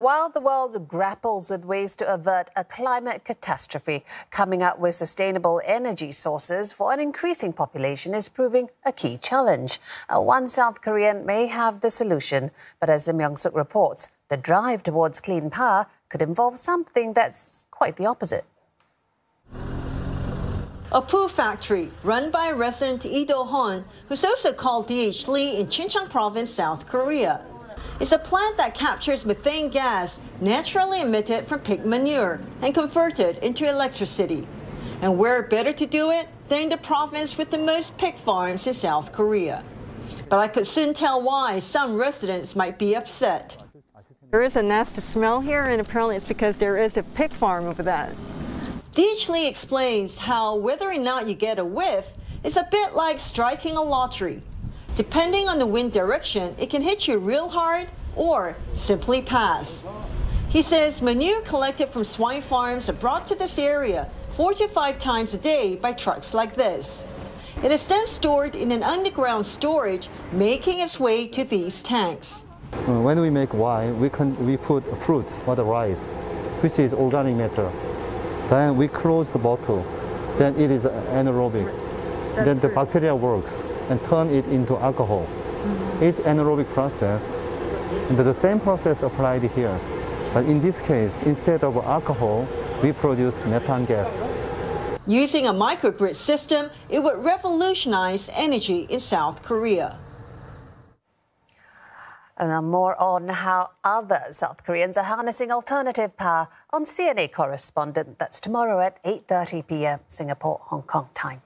While the world grapples with ways to avert a climate catastrophe, coming up with sustainable energy sources for an increasing population is proving a key challenge. Uh, one South Korean may have the solution, but as Lim Yong Suk reports, the drive towards clean power could involve something that's quite the opposite. A poo factory run by resident Lee Do-heon, who's also called DH Lee in Chungcheong Province, South Korea. It's a plant that captures methane gas naturally emitted from pig manure and converts it into electricity. And where better to do it than the province with the most pig farms in South Korea. But I could soon tell why some residents might be upset. There is a nasty smell here, and apparently it's because there is a pig farm over that. DH Lee explains how whether or not you get a whiff is a bit like striking a lottery. Depending on the wind direction, it can hit you real hard or simply pass. He says manure collected from swine farms are brought to this area four to five times a day by trucks like this. It is then stored in an underground storage, making its way to these tanks. Uh, when we make wine, we, can, we put fruits or the rice, which is organic matter. Then we close the bottle. Then it is anaerobic. That's then the bacteria works and turn it into alcohol. Mm-hmm. It's anaerobic process. And the same process applied here. But in this case, instead of alcohol, we produce methane gas. Using a microgrid system, it would revolutionize energy in South Korea. And more on how other South Koreans are harnessing alternative power on CNA correspondent. That's tomorrow at 8:30 p.m. Singapore Hong Kong time.